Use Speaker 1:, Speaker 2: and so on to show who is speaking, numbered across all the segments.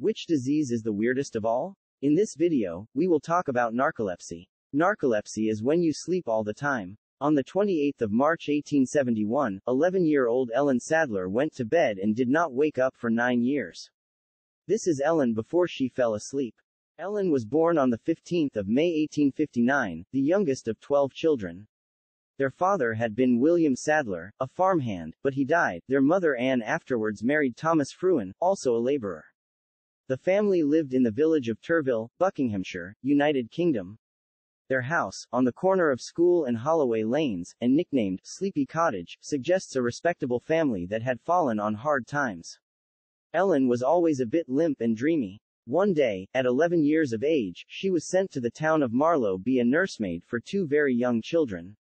Speaker 1: Which disease is the weirdest of all? In this video, we will talk about narcolepsy. Narcolepsy is when you sleep all the time. On the 28th of March 1871, 11-year-old Ellen Sadler went to bed and did not wake up for 9 years. This is Ellen before she fell asleep. Ellen was born on the 15th of May 1859, the youngest of 12 children. Their father had been William Sadler, a farmhand, but he died. Their mother Anne afterwards married Thomas Frewen, also a laborer. The family lived in the village of Turville, Buckinghamshire, United Kingdom. Their house, on the corner of School and Holloway Lanes, and nicknamed Sleepy Cottage, suggests a respectable family that had fallen on hard times. Ellen was always a bit limp and dreamy. One day, at 11 years of age, she was sent to the town of Marlow be a nursemaid for two very young children.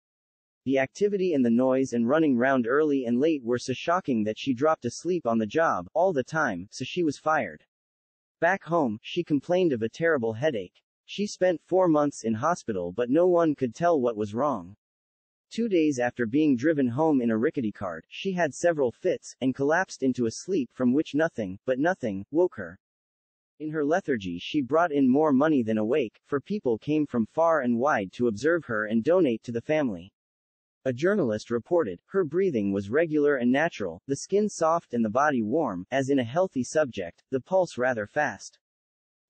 Speaker 1: The activity and the noise and running round early and late were so shocking that she dropped asleep on the job, all the time, so she was fired. Back home, she complained of a terrible headache. She spent four months in hospital but no one could tell what was wrong. Two days after being driven home in a rickety cart, she had several fits, and collapsed into a sleep from which nothing, but nothing, woke her. In her lethargy she brought in more money than awake, for people came from far and wide to observe her and donate to the family. A journalist reported, her breathing was regular and natural, the skin soft and the body warm, as in a healthy subject, the pulse rather fast.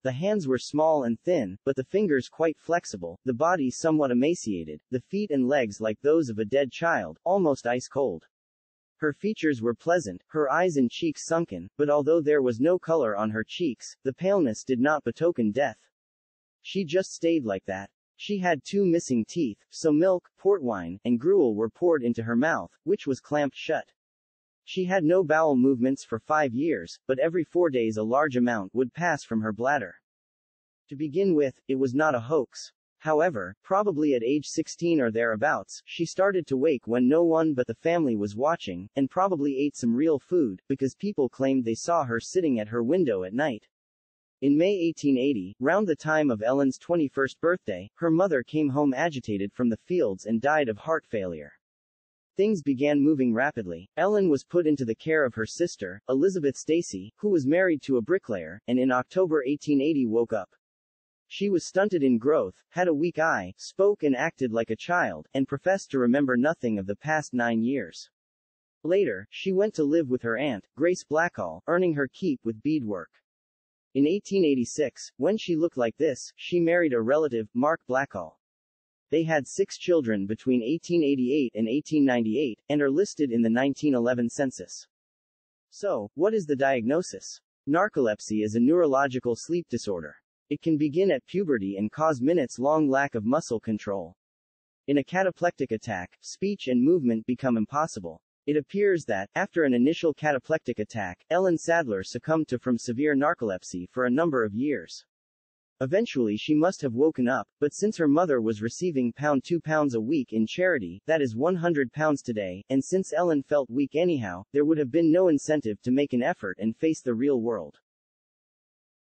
Speaker 1: The hands were small and thin, but the fingers quite flexible, the body somewhat emaciated, the feet and legs like those of a dead child, almost ice cold. Her features were pleasant, her eyes and cheeks sunken, but although there was no color on her cheeks, the paleness did not betoken death. She just stayed like that. She had two missing teeth, so milk, port wine, and gruel were poured into her mouth, which was clamped shut. She had no bowel movements for five years, but every four days a large amount would pass from her bladder. To begin with, it was not a hoax. However, probably at age 16 or thereabouts, she started to wake when no one but the family was watching, and probably ate some real food, because people claimed they saw her sitting at her window at night. In May 1880, round the time of Ellen's 21st birthday, her mother came home agitated from the fields and died of heart failure. Things began moving rapidly. Ellen was put into the care of her sister, Elizabeth Stacy, who was married to a bricklayer, and in October 1880 woke up. She was stunted in growth, had a weak eye, spoke and acted like a child, and professed to remember nothing of the past nine years. Later, she went to live with her aunt, Grace Blackall, earning her keep with beadwork. In 1886, when she looked like this, she married a relative, Mark Blackall. They had six children between 1888 and 1898, and are listed in the 1911 census. So, what is the diagnosis? Narcolepsy is a neurological sleep disorder. It can begin at puberty and cause minutes long lack of muscle control. In a cataplectic attack, speech and movement become impossible. It appears that, after an initial cataplectic attack, Ellen Sadler succumbed to from severe narcolepsy for a number of years. Eventually she must have woken up, but since her mother was receiving pound 2 pounds a week in charity, that is 100 pounds today, and since Ellen felt weak anyhow, there would have been no incentive to make an effort and face the real world.